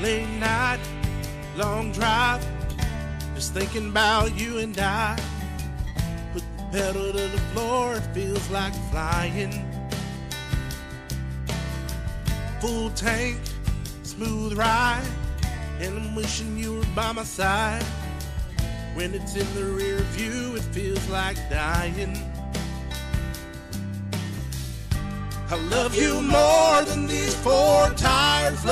Late night, long drive, just thinking about you and I. Put the pedal to the floor, it feels like flying. Full tank, smooth ride, and I'm wishing you were by my side. When it's in the rear view, it feels like dying. I love you more than these four tires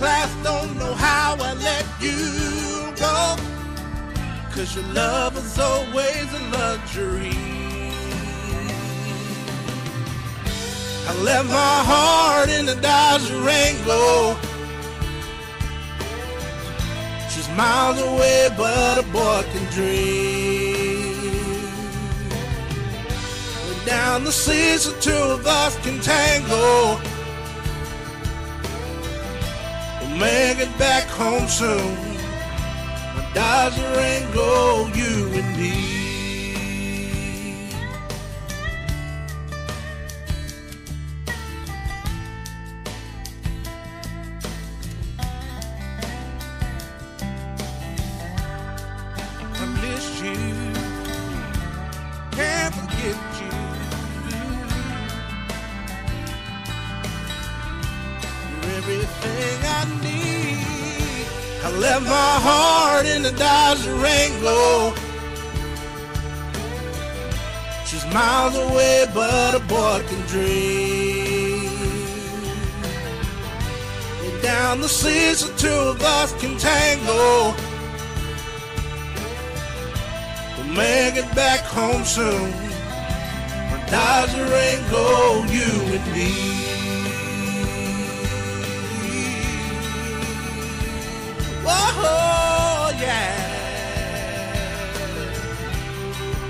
class, don't know how I let you go. Cause your love is always a luxury. I left my heart in the Dodge Durango. She's miles away, but a boy can dream. Way down the seas, the two of us can tango. Make it back home soon. My Dodge go you and me. I miss you. Can't forget you. Everything I need. I left my heart in the Dodge Durango. She's miles away, but a boy can dream. And down the seas, the two of us can tango. We'll make it back home soon. My Dodge Durango, you and me.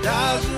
Dodge